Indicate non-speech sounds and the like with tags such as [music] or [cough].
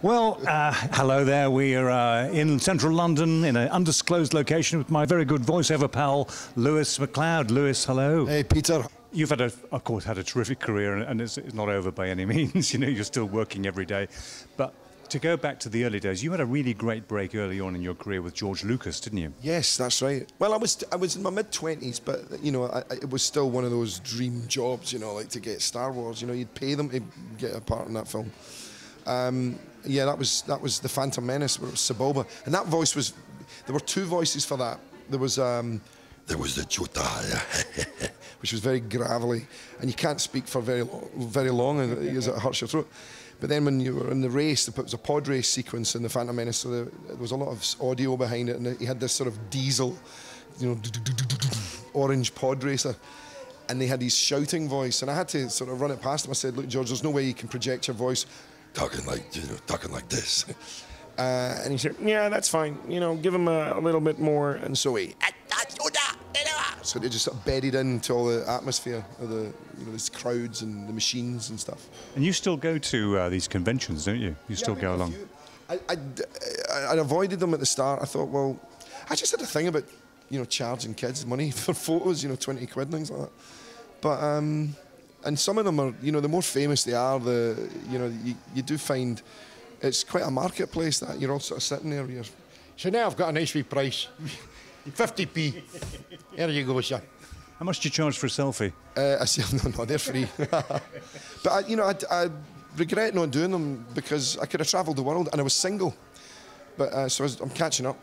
Well, uh, hello there. We are uh, in central London in an undisclosed location with my very good voiceover pal, Lewis MacLeod. Lewis, hello. Hey, Peter. You've had, a, of course, had a terrific career, and it's, it's not over by any [laughs] means. you know, you're still working every day. But to go back to the early days, you had a really great break early on in your career with George Lucas, didn't you? Yes, that's right. Well, I was I was in my mid twenties, but you know, I, it was still one of those dream jobs. You know, like to get Star Wars. You know, you'd pay them to get a part in that film. Um, yeah, that was that was the Phantom Menace, where it was Sebulba, and that voice was. There were two voices for that. There was um, there was the Chota, [laughs] which was very gravelly, and you can't speak for very long, very long, because it hurts your throat. But then when you were in the race, it was a pod race sequence in the Phantom Menace, so there, there was a lot of audio behind it, and he had this sort of diesel, you know, orange pod racer. And they had his shouting voice, and I had to sort of run it past him. I said, "Look, George, there's no way you can project your voice talking like you know, talking like this." [laughs] Uh, and he said, "Yeah, that's fine. You know, give him a, a little bit more." And so he, so they just sort of bedded into all the atmosphere of the, you know, these crowds and the machines and stuff. And you still go to uh, these conventions, don't you? You still yeah, go along. I, I, I, avoided them at the start. I thought, well, I just had a thing about, you know, charging kids money [laughs] for photos, you know, 20 quid, things like that. But, um, and some of them are, you know, the more famous they are, the, you know, you, you do find it's quite a marketplace that you're all sort of sitting there. You're, so now I've got a nice wee price. [laughs] 50p. There you go, sir. How much do you charge for a selfie? Uh, I say, [laughs] no, no, they're free. [laughs] but, I, you know, I, I, regret not doing them because I could have travelled the world and I was single. But uh, so I was, I'm catching up.